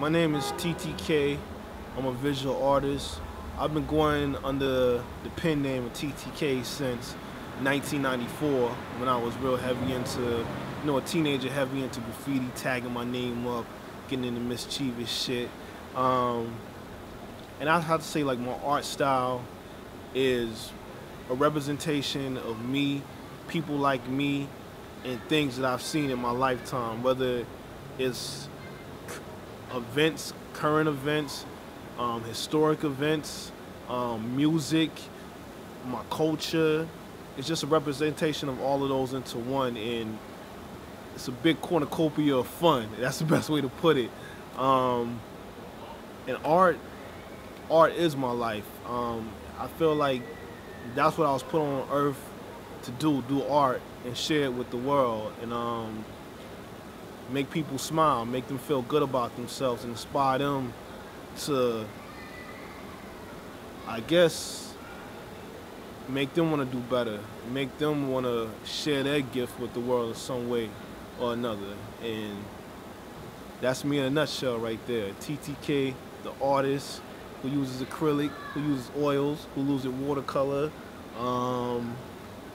my name is TTK. I'm a visual artist. I've been going under the pen name of TTK since 1994 when I was real heavy into, you know, a teenager heavy into graffiti, tagging my name up, getting into mischievous shit. Um, and I have to say, like, my art style is a representation of me, people like me, and things that I've seen in my lifetime, whether it's events, current events, um, historic events, um, music, my culture. It's just a representation of all of those into one, and it's a big cornucopia of fun. That's the best way to put it. Um, and art, art is my life. Um, I feel like that's what I was put on earth to do, do art and share it with the world. And um, make people smile, make them feel good about themselves, and inspire them to, I guess, make them want to do better, make them want to share their gift with the world in some way or another. And that's me in a nutshell right there. TTK, the artist who uses acrylic, who uses oils, who uses watercolor, um,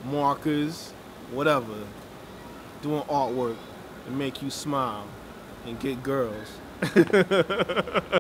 markers, whatever. Doing artwork and make you smile and get girls.